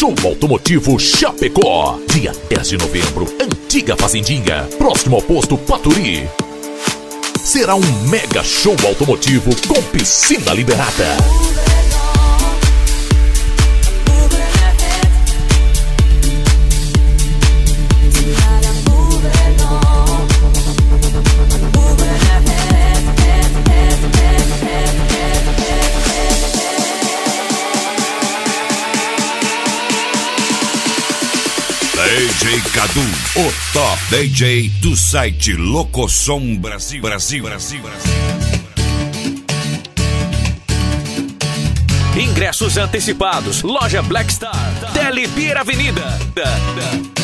Show Automotivo Chapecó. Dia 10 de novembro, Antiga Fazendinha, próximo ao posto Paturi. Será um mega show automotivo com piscina liberada. DJ Cadu, o top DJ do site Locosom Brasil, Brasil, Brasil, Brasil. Ingressos antecipados. Loja Black Star. Telebir Avenida. Da, da.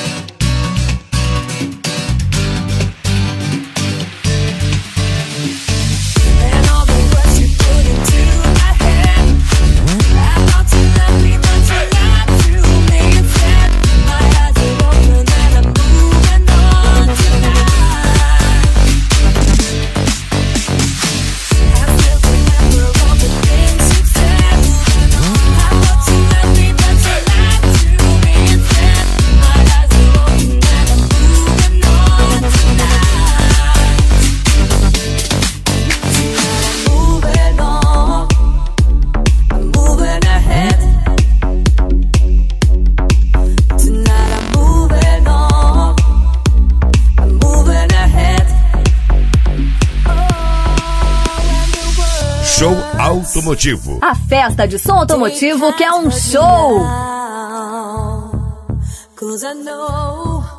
Show Automotivo. A festa de som automotivo que é um show.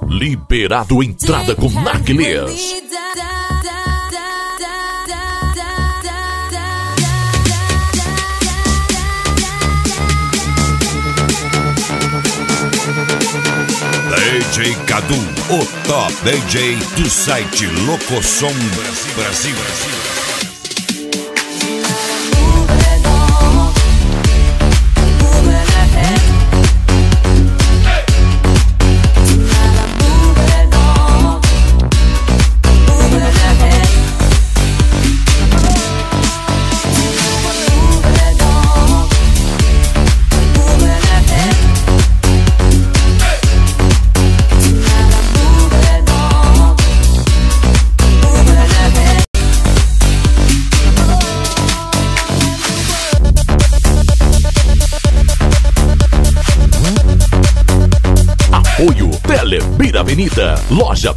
Liberado entrada com Narquiles. DJ Cadu, o top DJ do site Locosom Brasil, Brasil. Apoio Telebir Avenida. Loja